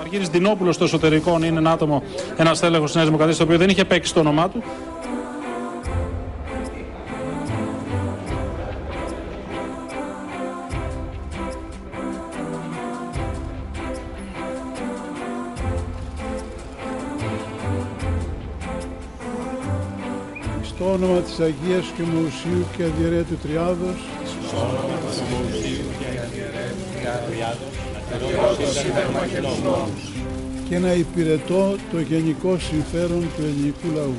Ο Αργύρης Δινόπουλος στο εσωτερικό είναι ένα άτομο, ένας τέλεχος της Νέας Δημοκρατίας, το οποίο δεν είχε παίξει το όνομά του. Στο όνομα της Αγίας και Μουσίου και Αδιαιρέτου Τριάδος, Στο όνομα της Μουσίου και Αδιαιρέτου Τριάδος, και να υπηρετώ το γενικό συμφέρον του ελληνικού λαού.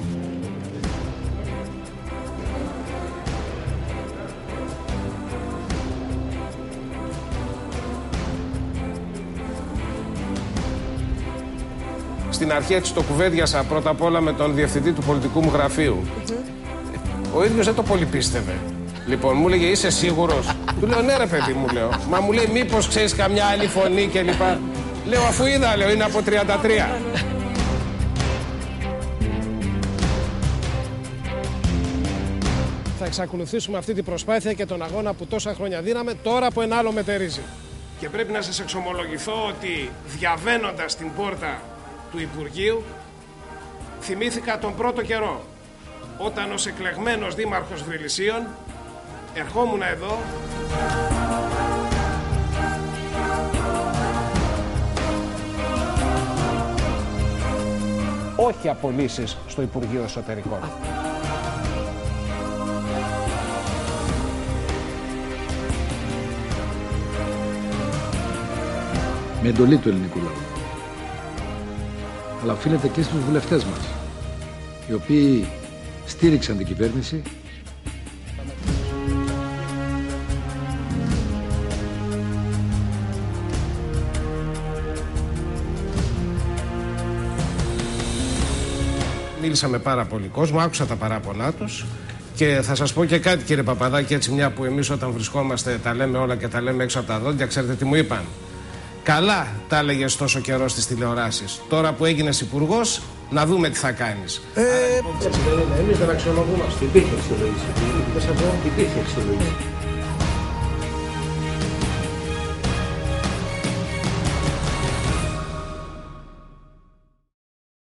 Στην αρχή έτσι το κουβέντιασα πρώτα απ' όλα με τον διευθυντή του πολιτικού μου γραφείου. Ο ίδιος δεν το πολύ πίστευε. Λοιπόν, μου έλεγε είσαι σίγουρος; του λέω ναι ρε παιδί μου λέω. Μα μου λέει μήπως ξέρεις καμιά άλλη φωνή κλπ. Λέω αφού είδα λέω είναι από 33. Θα εξακολουθήσουμε αυτή την προσπάθεια και τον αγώνα που τόσα χρόνια δίναμε τώρα που ένα άλλο μετερίζει. Και πρέπει να σας εξομολογηθώ ότι διαβαίνοντας την πόρτα του Υπουργείου θυμήθηκα τον πρώτο καιρό όταν ως εκλεγμένος δήμαρχος Βρυλισίων ερχόμουν εδώ όχι απολύσεις στο Υπουργείο Εσωτερικών. Με εντολή του ελληνικού λαού. Αλλά οφείλεται και στους βουλευτές μας, οι οποίοι στήριξαν την κυβέρνηση Μίλησα με πάρα πολύ κόσμο, άκουσα τα παράπονά τους και θα σας πω και κάτι κύριε Παπαδάκη, έτσι μια που εμείς όταν βρισκόμαστε τα λέμε όλα και τα λέμε έξω από τα δόντια, ξέρετε τι μου είπαν. Καλά τα έλεγε τόσο καιρό στις τηλεοράσεις. Τώρα που έγινες υπουργός, να δούμε τι θα κάνεις. Ε... Έτσι δεν είναι, εμείς δεν αξιολογούμαστε. Υπήρχε αξιολόγηση. Υπήρχε αξιολόγηση.